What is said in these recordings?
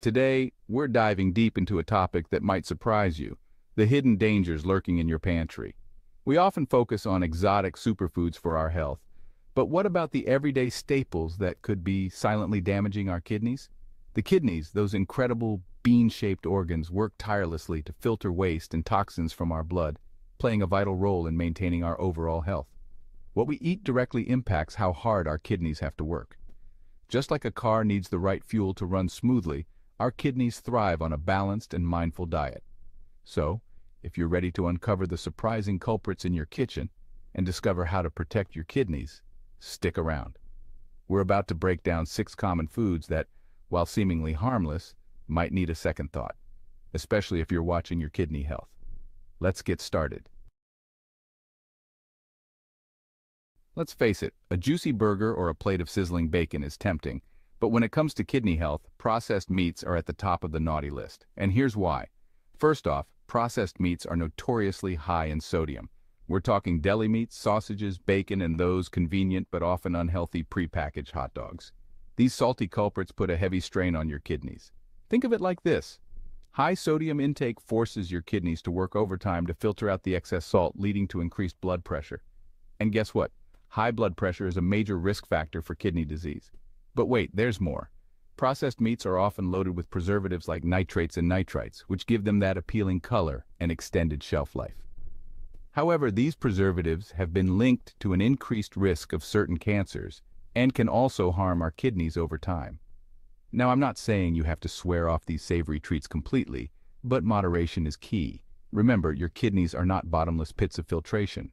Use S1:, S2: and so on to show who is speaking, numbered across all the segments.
S1: Today, we're diving deep into a topic that might surprise you, the hidden dangers lurking in your pantry. We often focus on exotic superfoods for our health, but what about the everyday staples that could be silently damaging our kidneys? The kidneys, those incredible bean-shaped organs, work tirelessly to filter waste and toxins from our blood, playing a vital role in maintaining our overall health. What we eat directly impacts how hard our kidneys have to work. Just like a car needs the right fuel to run smoothly, our kidneys thrive on a balanced and mindful diet. So, if you're ready to uncover the surprising culprits in your kitchen and discover how to protect your kidneys, stick around. We're about to break down six common foods that, while seemingly harmless, might need a second thought, especially if you're watching your kidney health. Let's get started. Let's face it, a juicy burger or a plate of sizzling bacon is tempting, but when it comes to kidney health, processed meats are at the top of the naughty list. And here's why. First off, processed meats are notoriously high in sodium. We're talking deli meats, sausages, bacon, and those convenient but often unhealthy prepackaged hot dogs. These salty culprits put a heavy strain on your kidneys. Think of it like this. High sodium intake forces your kidneys to work overtime to filter out the excess salt, leading to increased blood pressure. And guess what? High blood pressure is a major risk factor for kidney disease. But wait, there's more. Processed meats are often loaded with preservatives like nitrates and nitrites, which give them that appealing color and extended shelf life. However, these preservatives have been linked to an increased risk of certain cancers and can also harm our kidneys over time. Now, I'm not saying you have to swear off these savory treats completely, but moderation is key. Remember, your kidneys are not bottomless pits of filtration.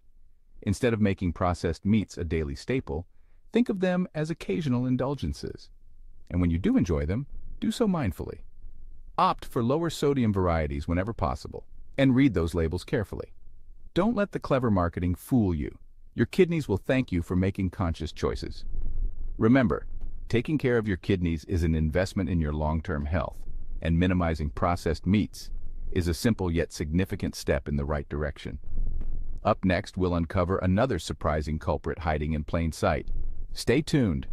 S1: Instead of making processed meats a daily staple, think of them as occasional indulgences. And when you do enjoy them, do so mindfully. Opt for lower sodium varieties whenever possible, and read those labels carefully. Don't let the clever marketing fool you. Your kidneys will thank you for making conscious choices. Remember, taking care of your kidneys is an investment in your long-term health, and minimizing processed meats is a simple yet significant step in the right direction. Up next, we'll uncover another surprising culprit hiding in plain sight. Stay tuned.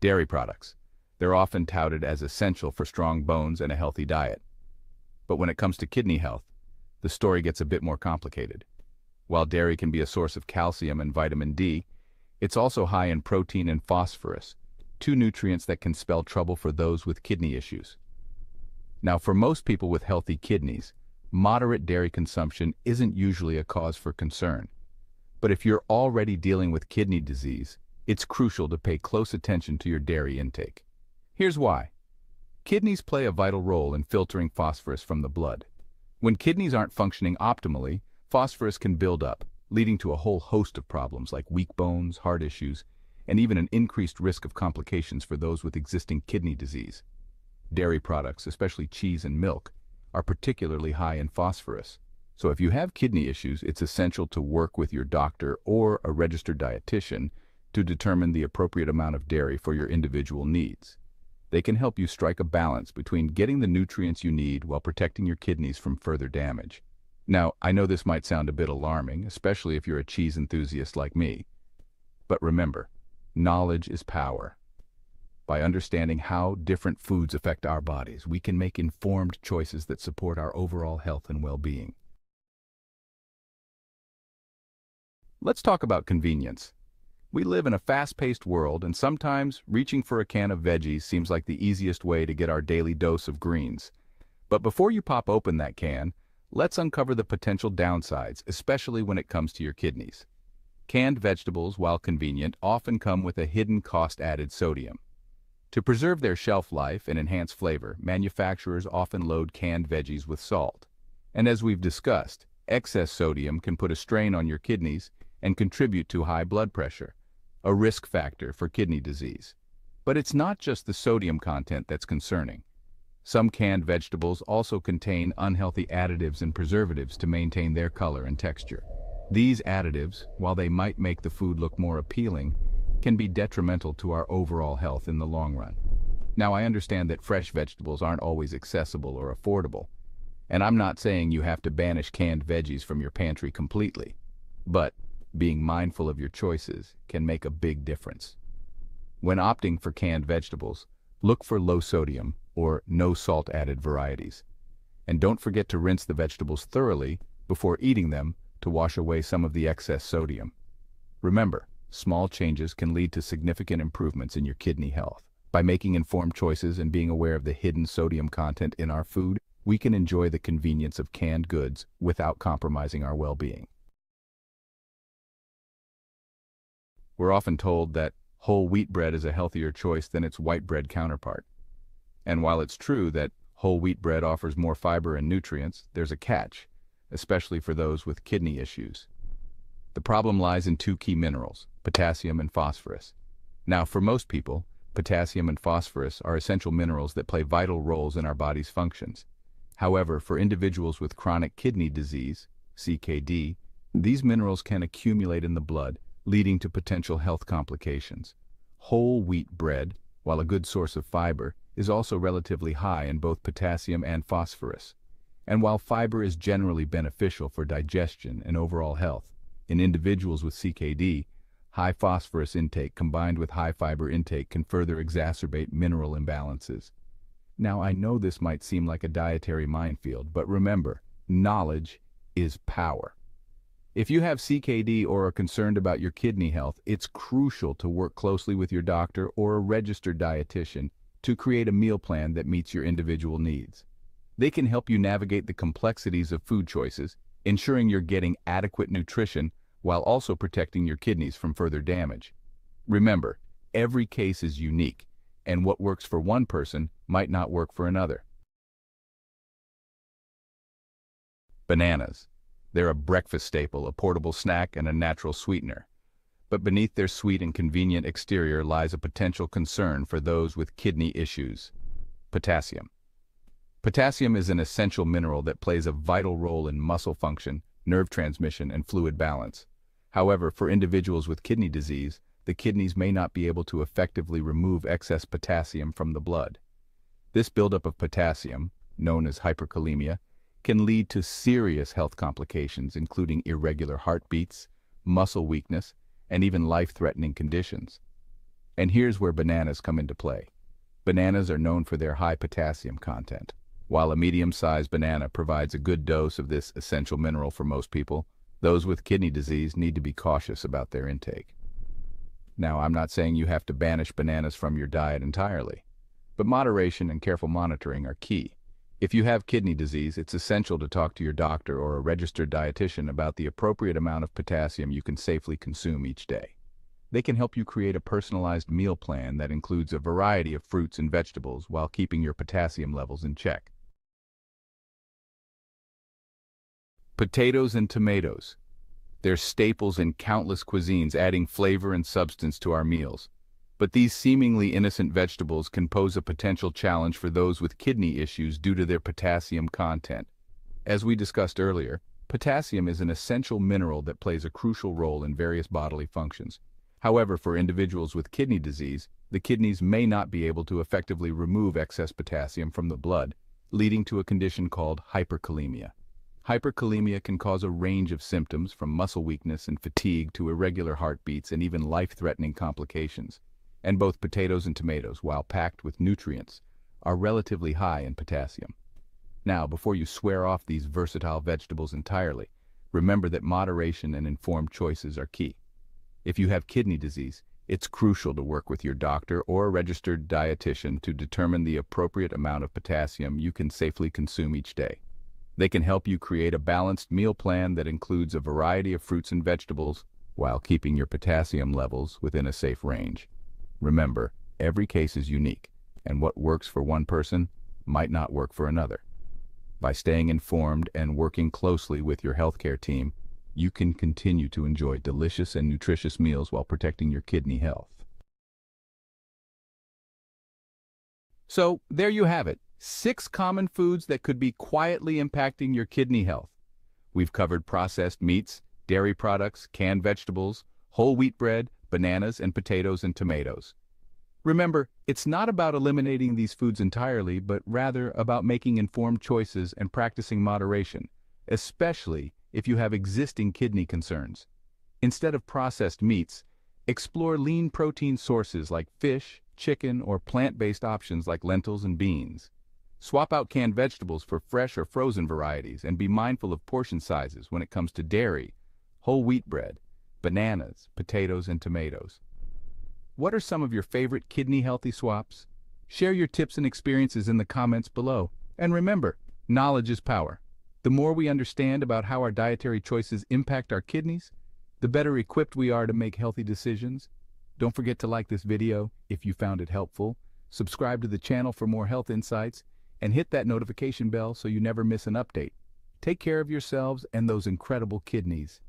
S1: Dairy products. They're often touted as essential for strong bones and a healthy diet. But when it comes to kidney health, the story gets a bit more complicated. While dairy can be a source of calcium and vitamin D, it's also high in protein and phosphorus, two nutrients that can spell trouble for those with kidney issues. Now, for most people with healthy kidneys, moderate dairy consumption isn't usually a cause for concern. But if you're already dealing with kidney disease, it's crucial to pay close attention to your dairy intake. Here's why. Kidneys play a vital role in filtering phosphorus from the blood. When kidneys aren't functioning optimally, phosphorus can build up, leading to a whole host of problems like weak bones, heart issues, and even an increased risk of complications for those with existing kidney disease. Dairy products, especially cheese and milk, are particularly high in phosphorus. So if you have kidney issues, it's essential to work with your doctor or a registered dietitian to determine the appropriate amount of dairy for your individual needs. They can help you strike a balance between getting the nutrients you need while protecting your kidneys from further damage. Now, I know this might sound a bit alarming, especially if you're a cheese enthusiast like me. But remember, knowledge is power. By understanding how different foods affect our bodies, we can make informed choices that support our overall health and well-being. Let's talk about convenience. We live in a fast-paced world, and sometimes reaching for a can of veggies seems like the easiest way to get our daily dose of greens. But before you pop open that can, let's uncover the potential downsides, especially when it comes to your kidneys. Canned vegetables, while convenient, often come with a hidden cost-added sodium. To preserve their shelf life and enhance flavor, manufacturers often load canned veggies with salt. And as we've discussed, excess sodium can put a strain on your kidneys and contribute to high blood pressure, a risk factor for kidney disease. But it's not just the sodium content that's concerning. Some canned vegetables also contain unhealthy additives and preservatives to maintain their color and texture. These additives, while they might make the food look more appealing, can be detrimental to our overall health in the long run. Now, I understand that fresh vegetables aren't always accessible or affordable, and I'm not saying you have to banish canned veggies from your pantry completely, but being mindful of your choices can make a big difference. When opting for canned vegetables, look for low sodium or no salt added varieties. And don't forget to rinse the vegetables thoroughly before eating them to wash away some of the excess sodium. Remember, small changes can lead to significant improvements in your kidney health. By making informed choices and being aware of the hidden sodium content in our food, we can enjoy the convenience of canned goods without compromising our well-being. We're often told that whole wheat bread is a healthier choice than its white bread counterpart. And while it's true that whole wheat bread offers more fiber and nutrients, there's a catch, especially for those with kidney issues. The problem lies in two key minerals, potassium and phosphorus. Now, for most people, potassium and phosphorus are essential minerals that play vital roles in our body's functions. However, for individuals with chronic kidney disease, CKD, these minerals can accumulate in the blood leading to potential health complications. Whole wheat bread, while a good source of fiber, is also relatively high in both potassium and phosphorus. And while fiber is generally beneficial for digestion and overall health, in individuals with CKD, high phosphorus intake combined with high fiber intake can further exacerbate mineral imbalances. Now, I know this might seem like a dietary minefield, but remember, knowledge is power. If you have CKD or are concerned about your kidney health, it's crucial to work closely with your doctor or a registered dietitian to create a meal plan that meets your individual needs. They can help you navigate the complexities of food choices, ensuring you're getting adequate nutrition while also protecting your kidneys from further damage. Remember, every case is unique, and what works for one person might not work for another. Bananas. They're a breakfast staple, a portable snack, and a natural sweetener. But beneath their sweet and convenient exterior lies a potential concern for those with kidney issues. Potassium. Potassium is an essential mineral that plays a vital role in muscle function, nerve transmission, and fluid balance. However, for individuals with kidney disease, the kidneys may not be able to effectively remove excess potassium from the blood. This buildup of potassium, known as hyperkalemia, can lead to serious health complications including irregular heartbeats, muscle weakness, and even life-threatening conditions. And here's where bananas come into play. Bananas are known for their high potassium content. While a medium-sized banana provides a good dose of this essential mineral for most people, those with kidney disease need to be cautious about their intake. Now, I'm not saying you have to banish bananas from your diet entirely, but moderation and careful monitoring are key. If you have kidney disease, it's essential to talk to your doctor or a registered dietitian about the appropriate amount of potassium you can safely consume each day. They can help you create a personalized meal plan that includes a variety of fruits and vegetables while keeping your potassium levels in check. Potatoes and tomatoes. They're staples in countless cuisines, adding flavor and substance to our meals. But these seemingly innocent vegetables can pose a potential challenge for those with kidney issues due to their potassium content. As we discussed earlier, potassium is an essential mineral that plays a crucial role in various bodily functions. However, for individuals with kidney disease, the kidneys may not be able to effectively remove excess potassium from the blood, leading to a condition called hyperkalemia. Hyperkalemia can cause a range of symptoms from muscle weakness and fatigue to irregular heartbeats and even life-threatening complications and both potatoes and tomatoes, while packed with nutrients, are relatively high in potassium. Now, before you swear off these versatile vegetables entirely, remember that moderation and informed choices are key. If you have kidney disease, it's crucial to work with your doctor or a registered dietitian to determine the appropriate amount of potassium you can safely consume each day. They can help you create a balanced meal plan that includes a variety of fruits and vegetables while keeping your potassium levels within a safe range. Remember, every case is unique, and what works for one person might not work for another. By staying informed and working closely with your healthcare team, you can continue to enjoy delicious and nutritious meals while protecting your kidney health. So, there you have it. Six common foods that could be quietly impacting your kidney health. We've covered processed meats, dairy products, canned vegetables, whole wheat bread, bananas, and potatoes and tomatoes. Remember, it's not about eliminating these foods entirely, but rather about making informed choices and practicing moderation, especially if you have existing kidney concerns. Instead of processed meats, Explore lean protein sources like fish, chicken, or plant-based options like lentils and beans. Swap out canned vegetables for fresh or frozen varieties and be mindful of portion sizes when it comes to dairy, whole wheat bread, bananas, potatoes, and tomatoes. What are some of your favorite kidney-healthy swaps? Share your tips and experiences in the comments below. And remember, knowledge is power. The more we understand about how our dietary choices impact our kidneys, the better equipped we are to make healthy decisions. Don't forget to like this video if you found it helpful, subscribe to the channel for more health insights, and hit that notification bell so you never miss an update. Take care of yourselves and those incredible kidneys.